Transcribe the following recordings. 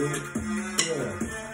Yeah.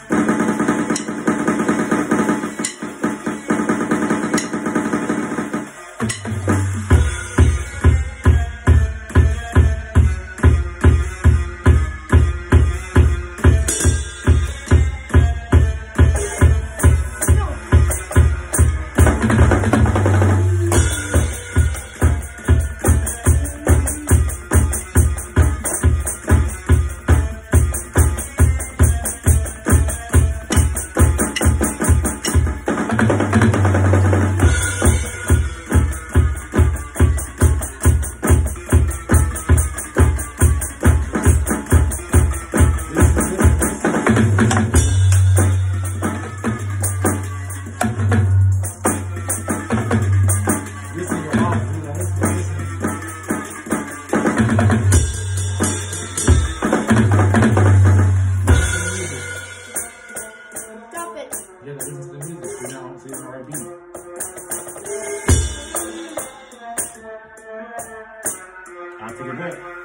Yeah, this is the music, you know, it's an R&B. I'll take it back.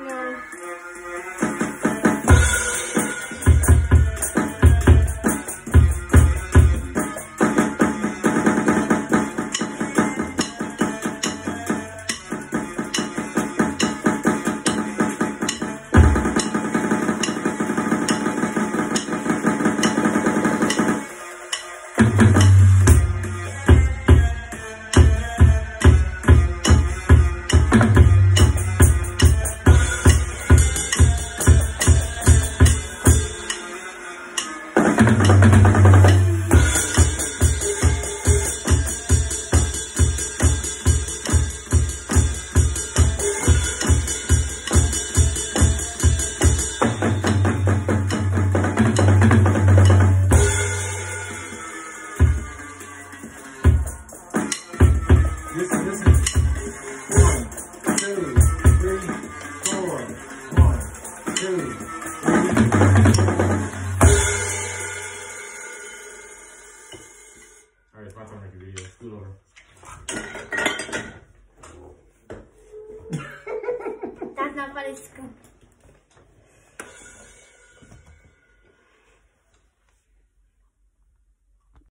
Tá na palestra.